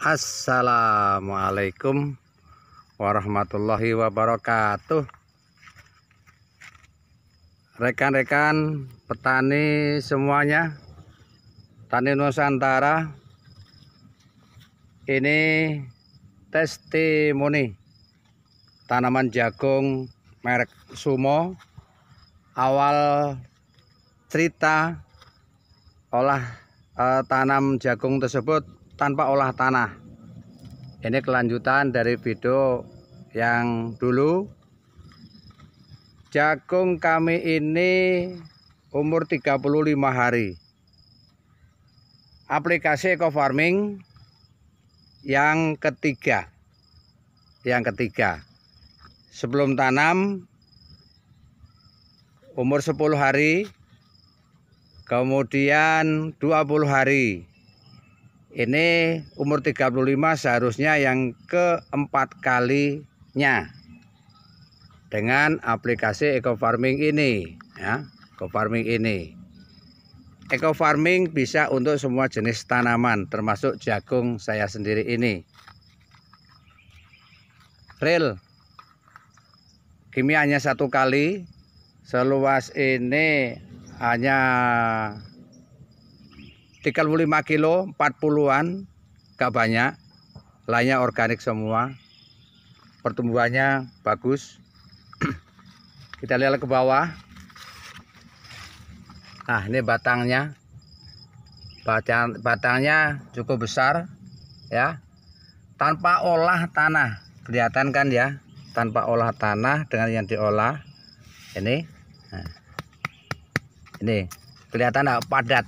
Assalamualaikum warahmatullahi wabarakatuh. Rekan-rekan petani semuanya Tani Nusantara Ini testimoni Tanaman jagung merek Sumo Awal cerita olah eh, tanam jagung tersebut tanpa olah tanah. Ini kelanjutan dari video yang dulu. Jagung kami ini umur 35 hari. Aplikasi eco farming yang ketiga. Yang ketiga. Sebelum tanam umur 10 hari kemudian 20 hari ini umur 35 seharusnya yang keempat kalinya. Dengan aplikasi eco farming ini ya eco farming ini. Eco farming bisa untuk semua jenis tanaman termasuk jagung saya sendiri ini. Real. Kimianya satu kali seluas ini hanya 35 kilo 40-an gak banyak. Lainnya organik semua. Pertumbuhannya bagus. Kita lihat ke bawah. Nah ini batangnya. Batang batangnya cukup besar ya. Tanpa olah tanah. Kelihatan kan ya? Tanpa olah tanah dengan yang diolah. Ini. Nah, ini. Kelihatan padat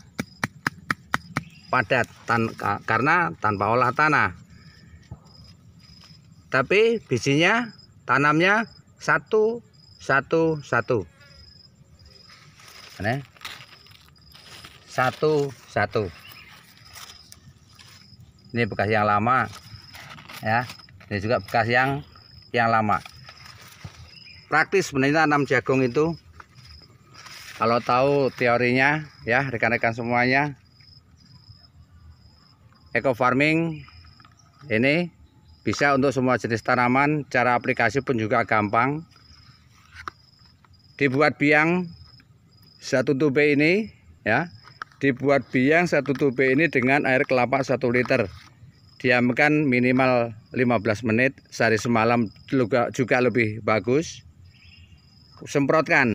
padat tan karena tanpa olah tanah. Tapi bijinya tanamnya satu satu satu. Ini satu satu. Ini bekas yang lama ya. Ini juga bekas yang yang lama. Praktis sebenarnya tanam jagung itu kalau tahu teorinya ya rekan-rekan semuanya eco farming ini bisa untuk semua jenis tanaman. Cara aplikasi pun juga gampang. Dibuat biang satu tube ini ya. Dibuat biang satu tube ini dengan air kelapa 1 liter. Diamkan minimal 15 menit sehari semalam juga, juga lebih bagus. Semprotkan